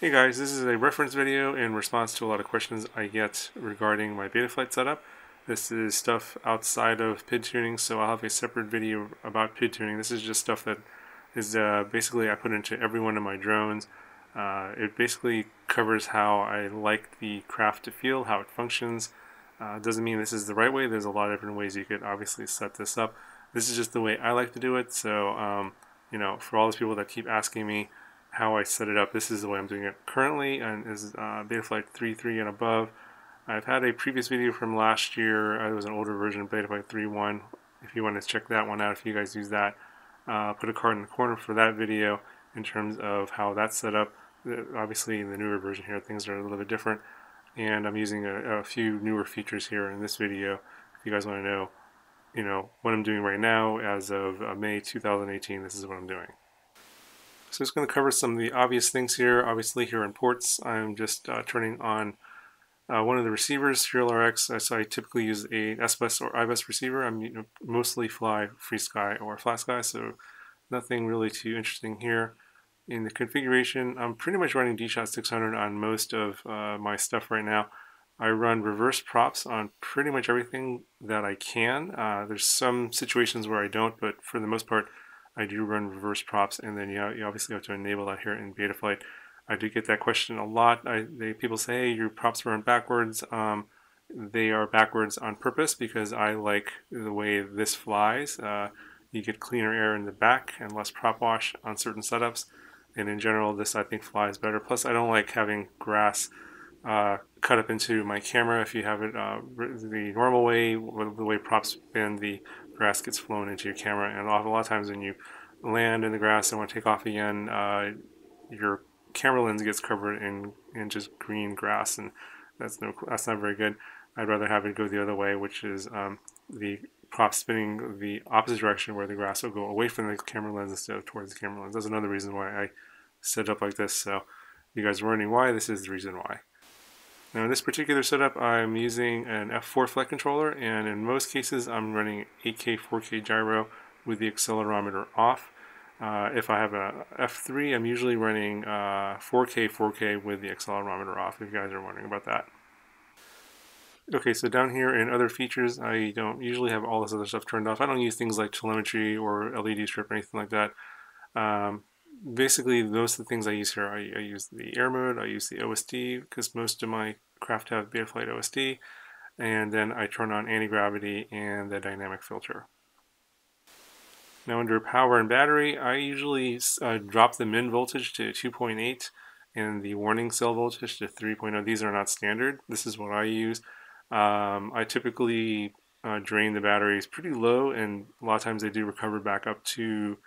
Hey guys, this is a reference video in response to a lot of questions I get regarding my Betaflight setup. This is stuff outside of PID tuning, so I'll have a separate video about PID tuning. This is just stuff that is uh, basically I put into every one of my drones. Uh, it basically covers how I like the craft to feel, how it functions. Uh, doesn't mean this is the right way. There's a lot of different ways you could obviously set this up. This is just the way I like to do it. So, um, you know, for all those people that keep asking me how I set it up, this is the way I'm doing it currently, and is uh, Betaflight 3.3 and above. I've had a previous video from last year. Uh, it was an older version of Betaflight 3.1. If you want to check that one out, if you guys use that, uh, put a card in the corner for that video in terms of how that's set up. Obviously, in the newer version here, things are a little bit different, and I'm using a, a few newer features here in this video. If you guys want to know, you know, what I'm doing right now as of uh, May 2018, this is what I'm doing. So it's going to cover some of the obvious things here. Obviously here in ports, I'm just uh, turning on uh, one of the receivers, Serial RX. So I typically use a SBUS or IBUS receiver. I'm you know, mostly fly FrSky or FlySky, so nothing really too interesting here. In the configuration, I'm pretty much running DShot 600 on most of uh, my stuff right now. I run reverse props on pretty much everything that I can. Uh, there's some situations where I don't, but for the most part, I do run reverse props, and then you, you obviously have to enable that here in Betaflight. I do get that question a lot. I, they, people say, hey, your props run backwards. Um, they are backwards on purpose because I like the way this flies. Uh, you get cleaner air in the back and less prop wash on certain setups. And in general, this I think flies better. Plus, I don't like having grass uh, cut up into my camera. If you have it uh, the normal way, the way props spin, the grass gets flown into your camera. And a lot, of times when you land in the grass and want to take off again, uh, your camera lens gets covered in, in just green grass, and that's no that's not very good. I'd rather have it go the other way, which is um, the prop spinning the opposite direction where the grass will go away from the camera lens instead of towards the camera lens. That's another reason why I set it up like this. So you guys are wondering why, this is the reason why. Now in this particular setup, I'm using an F4 flight controller, and in most cases I'm running 8K, 4K gyro with the accelerometer off. Uh, if I have a F3, I'm usually running uh, 4K, 4K with the accelerometer off, if you guys are wondering about that. Okay, so down here in other features, I don't usually have all this other stuff turned off. I don't use things like telemetry or LED strip or anything like that. Um, basically, those are the things I use here. I, I, use the air mode, I use the OSD, because most of my craft have Betaflight OSD, and then I turn on anti-gravity and the dynamic filter. Now under power and battery, I usually uh, drop the min voltage to 2.8 and the warning cell voltage to 3.0. These are not standard. This is what I use. Um, I typically uh, drain the batteries pretty low and a lot of times they do recover back up to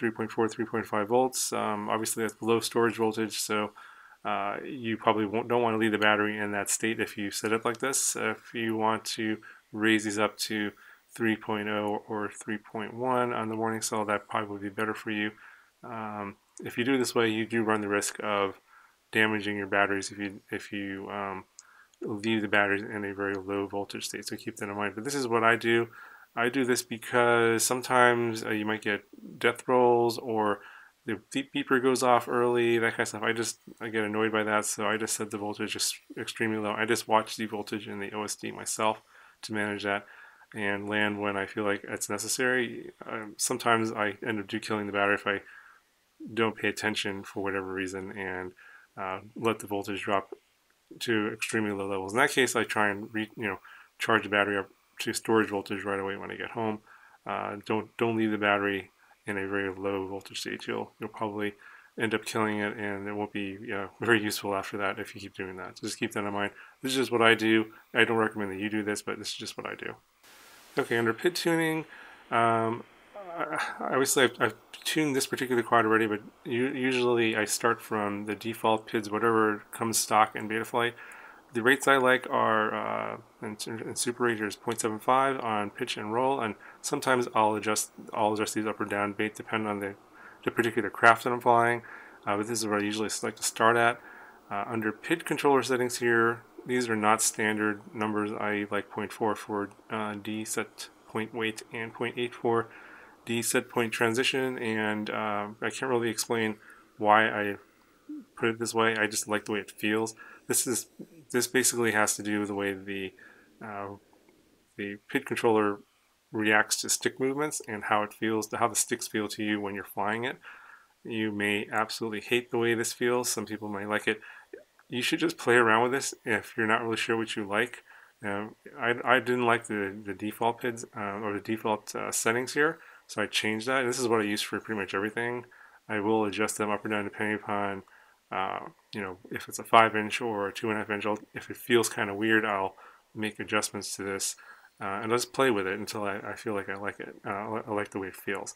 3.4, 3.5 volts. Um, obviously that's below storage voltage, so uh, you probably don't want to leave the battery in that state if you set it up like this. If you want to raise these up to 3.0 or 3.1 on the warning cell, that probably would be better for you. Um, if you do it this way, you do run the risk of damaging your batteries if you if you um, leave the batteries in a very low voltage state. So keep that in mind. But this is what I do. I do this because sometimes uh, you might get death rolls or the deep beeper goes off early, that kind of stuff. I just I get annoyed by that, so I just set the voltage just extremely low. I just watch the voltage in the OSD myself to manage that and land when I feel like it's necessary. Um, sometimes I end up do killing the battery if I don't pay attention for whatever reason and uh, let the voltage drop to extremely low levels. In that case, I try and re, you know charge the battery up to storage voltage right away when I get home. Uh, don't don't leave the battery in a very low voltage state. You'll you'll probably end up killing it, and it won't be you know, very useful after that if you keep doing that. So just keep that in mind. This is just what I do. I don't recommend that you do this, but this is just what I do. Okay, under PID tuning, um, obviously I've, I've, tuned this particular quad already, but usually I start from the default PIDs, whatever comes stock in Betaflight. The rates I like are uh, in, Super Ranger is 0.75 on pitch and roll, and sometimes I'll adjust I'll adjust these up or down based depending on the, the particular craft that I'm flying. Uh, but this is where I usually like to start at. Uh, under PID controller settings here, these are not standard numbers. I like 0.4 for uh, D set point weight and 0.8 for D set point transition, and uh, I can't really explain why I put it this way. I just like the way it feels. This is this basically has to do with the way the uh, the PID controller reacts to stick movements and how it feels, how the sticks feel to you when you're flying it. You may absolutely hate the way this feels. Some people might like it. You should just play around with this if you're not really sure what you like. Um, I, I didn't like the, the default PIDs uh, or the default uh, settings here, so I changed that. And this is what I use for pretty much everything. I will adjust them up or down depending upon, uh, you know, if it's a 5 inch or a 2.5 inch. I'll, if it feels kind of weird, I'll make adjustments to this uh, and just play with it until I, I feel like I like it. Uh, I like the way it feels.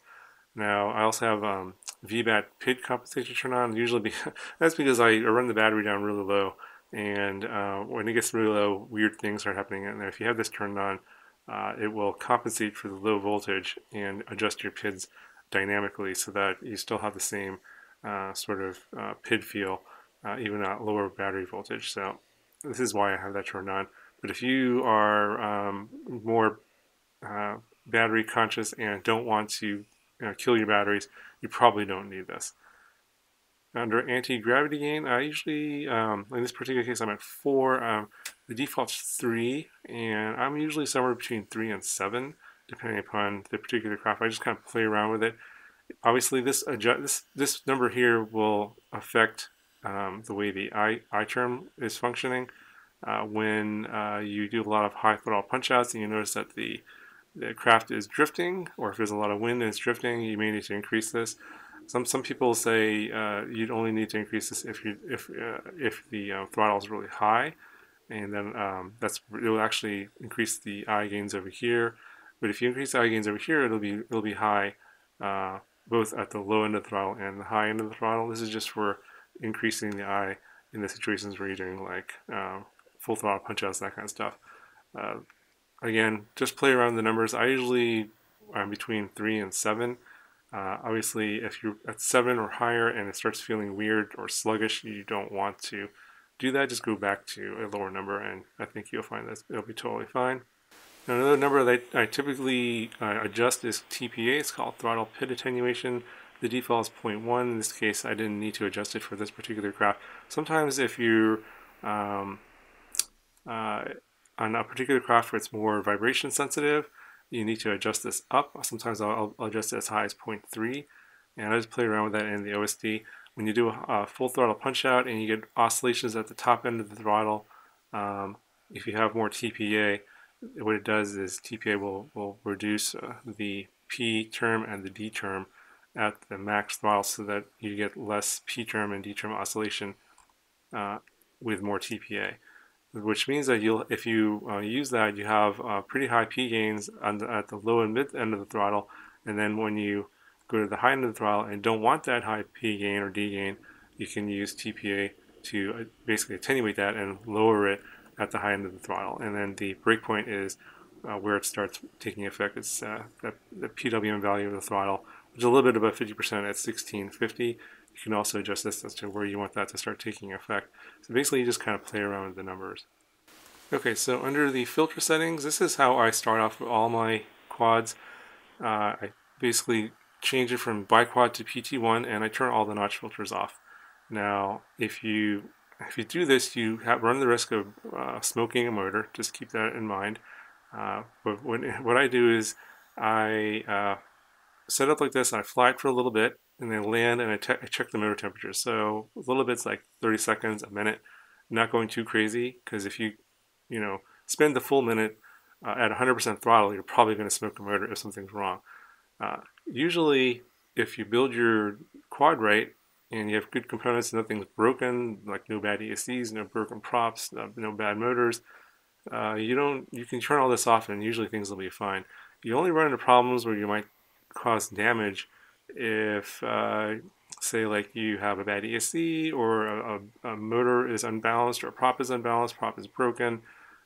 Now, I also have um, VBAT PID compensation turned on. Usually, be, that's because I run the battery down really low, and uh, when it gets really low, weird things start happening. And if you have this turned on, uh, it will compensate for the low voltage and adjust your PIDs dynamically so that you still have the same sort of uh, PID feel, uh, even at lower battery voltage. So this is why I have that turned on. But if you are um, more uh, battery conscious and don't want to you know, kill your batteries, you probably don't need this. Under anti-gravity gain, I usually, um, in this particular case, I'm at 4. Um, the default's 3, and I'm usually somewhere between 3 and 7, depending upon the particular craft. I just kind of play around with it. Obviously, this adjust, this, this number here will affect um, the way the I, I term is functioning. Uh, when uh, you do a lot of high throttle punch outs and you notice that the the craft is drifting, or if there's a lot of wind and it's drifting, you may need to increase this. Some some people say uh, you'd only need to increase this if you if uh, if the uh, throttle is really high, and then um, that's it will actually increase the I gains over here. But if you increase the I gains over here, it'll be it'll be high uh, both at the low end of the throttle and the high end of the throttle. This is just for increasing the I in the situations where you're doing like uh, full throttle punch outs, that kind of stuff. Uh, again, just play around the numbers. I usually am between 3 and 7. Uh, obviously, if you're at 7 or higher and it starts feeling weird or sluggish, you don't want to do that. Just go back to a lower number, and I think you'll find that it'll be totally fine. Another number that I typically uh, adjust is TPA. It's called throttle PID attenuation. The default is 0.1. In this case, I didn't need to adjust it for this particular craft. Sometimes if you're um, uh, on a particular craft where it's more vibration sensitive, you need to adjust this up. Sometimes I'll, I'll adjust it as high as 0.3, and I just play around with that in the OSD. When you do a, a full throttle punch out and you get oscillations at the top end of the throttle, um, if you have more TPA, what it does is TPA will, will reduce uh, the P term and the D term at the max throttle so that you get less P term and D term oscillation uh, with more TPA which means that you'll, if you uh, use that, you have uh, pretty high P gains the, at the low and mid end of the throttle, and then when you go to the high end of the throttle and don't want that high P gain or D gain, you can use TPA to uh, basically attenuate that and lower it at the high end of the throttle. And then the breakpoint is uh, where it starts taking effect. It's uh, the, the PWM value of the throttle, which is a little bit above 50% at 1650. You can also adjust this as to where you want that to start taking effect. So basically you just kind of play around with the numbers. Okay, so under the filter settings, this is how I start off with all my quads. Uh, I basically change it from biquad to PT1 and I turn all the notch filters off. Now, if you if you do this, you have, run the risk of uh, smoking a motor. Just keep that in mind. Uh, but when, what I do is I uh, set up like this and I fly it for a little bit and then land and I, I check the motor temperature. So a little bit's like 30 seconds, a minute. Not going too crazy because if you, you know, spend the full minute uh, at 100% throttle, you're probably going to smoke a motor if something's wrong. Uh, usually, if you build your quad right and you have good components, nothing's broken, like no bad ESCs, no broken props, no, bad motors, uh, you don't. You can turn all this off, and usually things will be fine. You only run into problems where you might cause damage if, uh, say, like you have a bad ESC or a, a, a, motor is unbalanced or a prop is unbalanced, prop is broken,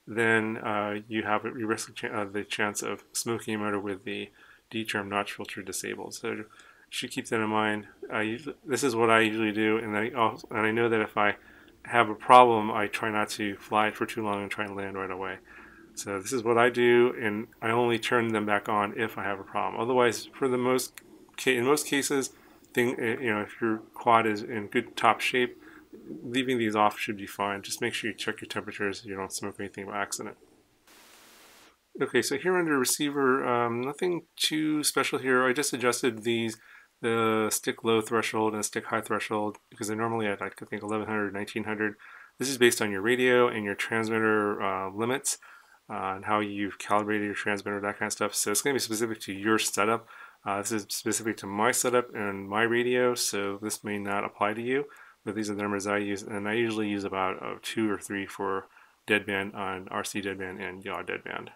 then uh, you have you risk uh, the chance of smoking a motor with the D-term notch filter disabled. So should keep that in mind. Usually, this is what I usually do, and I also, and I know that if I have a problem, I try not to fly for too long and try and land right away. So this is what I do, and I only turn them back on if I have a problem. Otherwise, for the most in most cases, thing eh, you know, if your quad is in good top shape, leaving these off should be fine. Just make sure you check your temperatures so you don't smoke anything by accident. Okay, so here under receiver, um, nothing too special here. I just adjusted these, the stick low threshold and stick high threshold because they're normally at, I think, 1100, or 1900. This is based on your radio and your transmitter uh, limits uh, and how you've calibrated your transmitter, that kind of stuff. So it's going to be specific to your setup. Uh, this is specific to my setup and my radio, so this may not apply to you, but these are the numbers I use, and I usually use about uh, two or three for deadband on RC deadband and yaw deadband.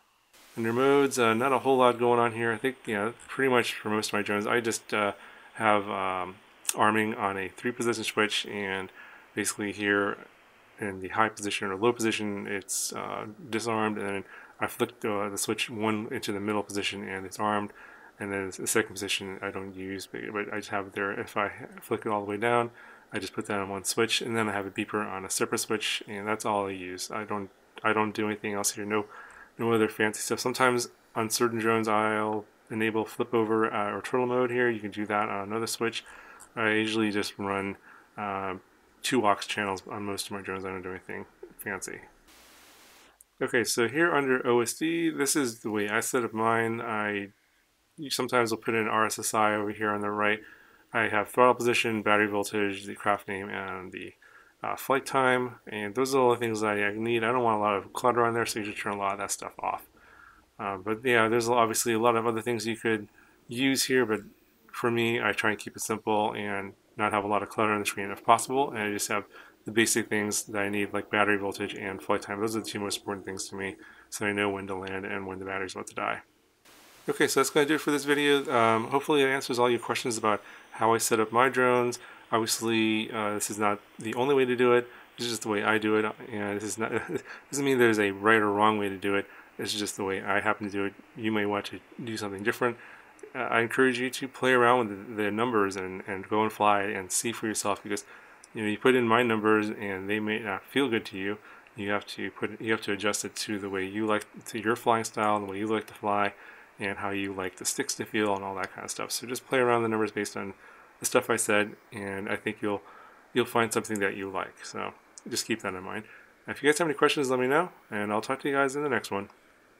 Under modes, uh, not a whole lot going on here. I think, know, pretty much for most of my drones, I just uh, have um, arming on a three position switch, and basically here in the high position or low position, it's uh, disarmed, and then I flick the, the switch one into the middle position, and it's armed and then the second position I don't use, but I just have it there. If I flick it all the way down, I just put that on one switch, and then I have a beeper on a separate switch, and that's all I use. I don't I don't do anything else here. No no other fancy stuff. Sometimes on certain drones I'll enable flip over uh, or turtle mode here. You can do that on another switch. I usually just run uh, two aux channels on most of my drones. I don't do anything fancy. Okay, so here under OSD, this is the way I set up mine. I sometimes will put in RSSI over here on the right. I have throttle position, battery voltage, the craft name, and the uh, flight time, and those are all the things that I need. I don't want a lot of clutter on there, so you should turn a lot of that stuff off. Uh, but yeah, there's obviously a lot of other things you could use here, but for me, I try and keep it simple and not have a lot of clutter on the screen if possible, and I just have the basic things that I need, like battery voltage and flight time. Those are the two most important things to me, so I know when to land and when the battery's about to die. Okay, so that's going to do it for this video. Um, hopefully it answers all your questions about how I set up my drones. Obviously, uh, this is not the only way to do it. This is just the way I do it, and this is not doesn't mean there's a right or wrong way to do it. It's just the way I happen to do it. You may want to do something different. I encourage you to play around with the, the numbers and, and go and fly and see for yourself because you know you put in my numbers and they may not feel good to you. You have to put you have to adjust it to the way you like to your flying style and the way you like to fly and how you like the sticks to feel and all that kind of stuff. So just play around the numbers based on the stuff I said, and I think you'll you'll find something that you like. So just keep that in mind. If you guys have any questions, let me know, and I'll talk to you guys in the next one.